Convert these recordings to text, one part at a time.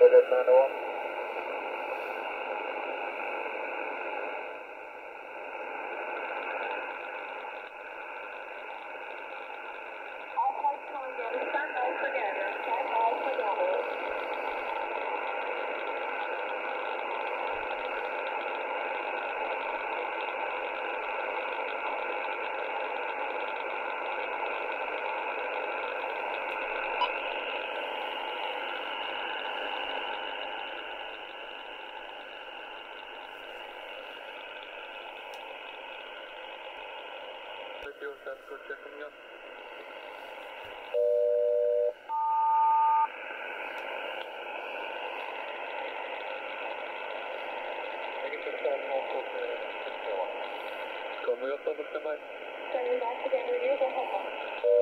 del hermano Approach check coming up. Coming up, double standby. Standing by for the renewable home.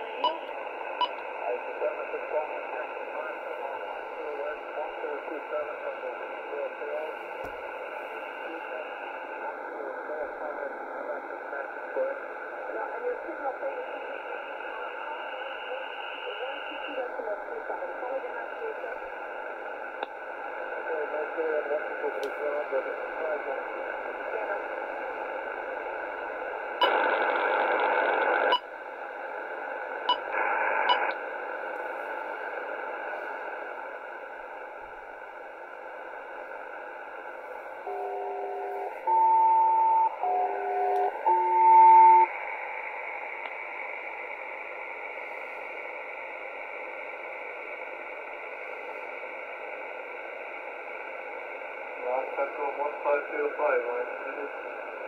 after you, contact on 1525, line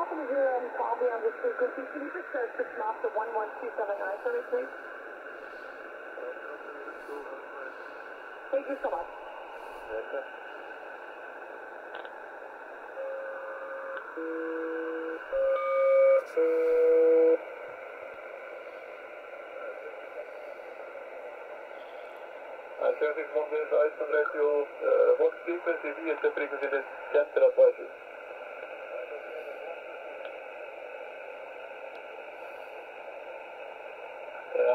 happen to hear him probably on this frequency, can you just uh, switch him off to 11279 for me, please? Thank you so much. Okay. Uh, traffic from this, I should let you, uh, what frequency, VSM frequency, is cancer advisory.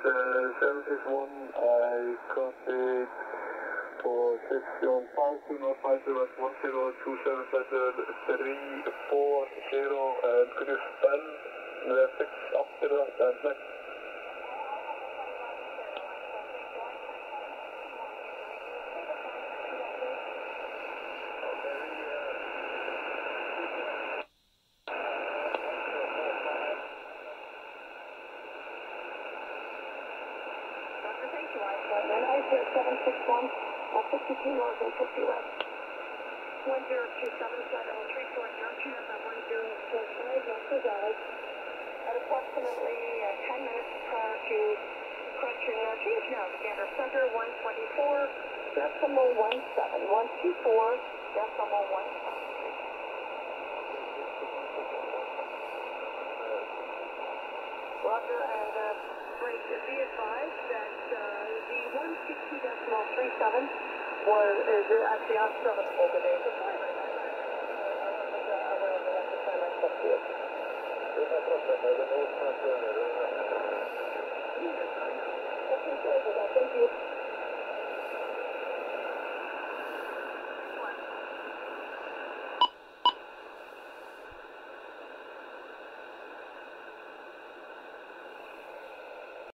Uh, 761, I uh, copied for station 5205 West 1027 Flight 340 and could you spell the six after that and next? 761, uh, 52 north and 50 west. 1027, flight level 34, junction at 1045, Dr. Dallas. At approximately uh, 10 minutes prior to uh, change now, center 124, decimal 17, 124, decimal 17. Roger, and uh, great. Be advised that uh, the 160.37 was is actually unserviceable today. So sorry. I wasn't aware of the length of time I spoke to you. Okay, sorry about that. Thank you.